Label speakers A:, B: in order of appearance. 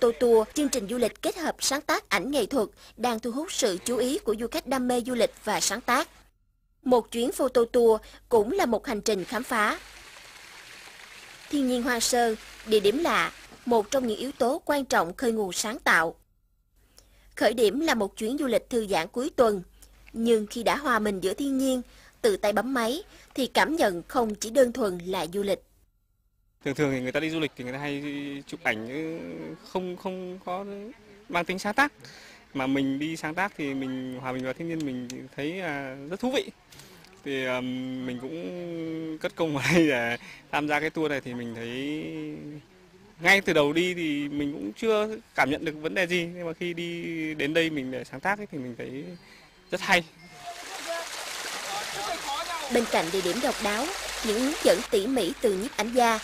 A: tô tour, chương trình du lịch kết hợp sáng tác ảnh nghệ thuật đang thu hút sự chú ý của du khách đam mê du lịch và sáng tác. Một chuyến photo tour cũng là một hành trình khám phá. Thiên nhiên hoang sơ, địa điểm lạ, một trong những yếu tố quan trọng khơi nguồn sáng tạo. Khởi điểm là một chuyến du lịch thư giãn cuối tuần, nhưng khi đã hòa mình giữa thiên nhiên, tự tay bấm máy thì cảm nhận không chỉ đơn thuần là du lịch.
B: Thường thường thì người ta đi du lịch thì người ta hay chụp ảnh không không có mang tính sáng tác. Mà mình đi sáng tác thì mình hòa mình vào thiên nhiên mình thấy rất thú vị. Thì um, mình cũng cất công vào đây để tham gia cái tour này thì mình thấy ngay từ đầu đi thì mình cũng chưa cảm nhận được vấn đề gì. Nhưng mà khi đi đến đây mình để sáng tác ấy, thì mình thấy rất hay.
A: Bên cạnh địa điểm độc đáo những hướng dẫn tỉ mỉ từ nhiếp ảnh gia